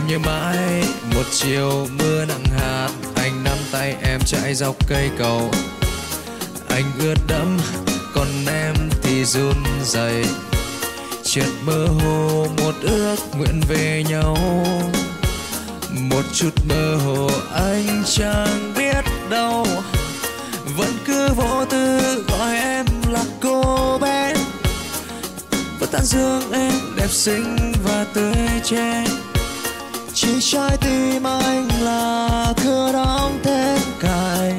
em nhớ mãi, một chiều mưa nặng hạt, anh nắm tay em chạy dọc cây cầu. Anh ướt đẫm, còn em thì run rẩy. Chợt mơ hồ, một ước nguyện về nhau. Một chút mơ hồ, anh chẳng biết đâu. Vẫn cứ vô tư gọi em là cô bé. Vẫn tán dương em, đẹp xinh và tươi trẻ chỉ trái tim anh là cửa đóng then cài.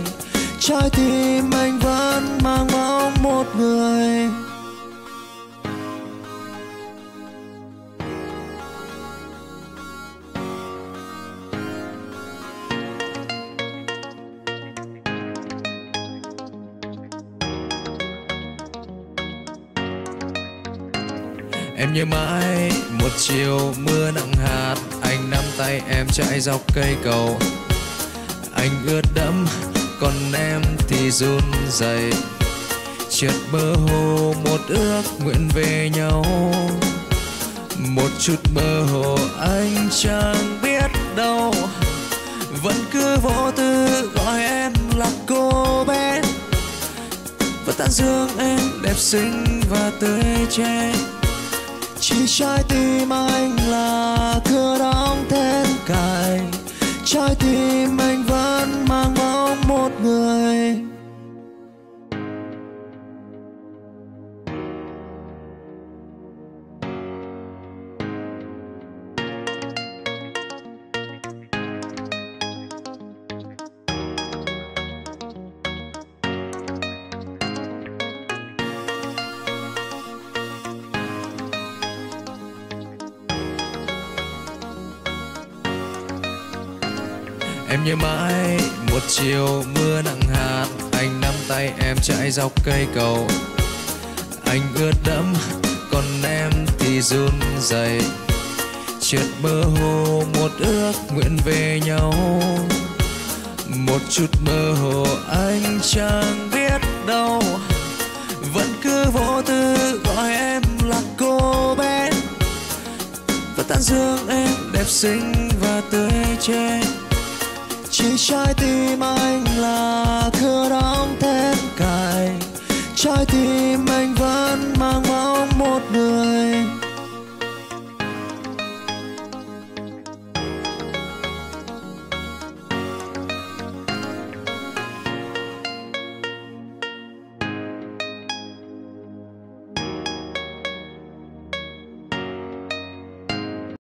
Trái tim anh vẫn mang bóng một người. Em nhớ mãi một chiều mưa nặng hạt tay em chạy dọc cây cầu. Anh ướt đẫm, còn em thì run rẩy. Trượt mơ hồ, một ước nguyện về nhau. Một chút mơ hồ anh chẳng biết đâu. Vẫn cứ vô tư gọi em là cô bé. Và tán dương em đẹp xinh và tươi trẻ. Chỉ trái tim anh là cửa đóng trái tim anh em nhớ mãi một chiều mưa nặng hạt, anh nắm tay em chạy dọc cây cầu. Anh ướt đẫm, còn em thì run rẩy. Chuyện mơ hồ, một ước nguyện về nhau. Một chút mơ hồ, anh chẳng biết đâu. Vẫn cứ vô tư gọi em là cô bé. Và tán dương em đẹp xinh và tươi trẻ chỉ trái tim anh là thưa đóng thêm cài. Trái tim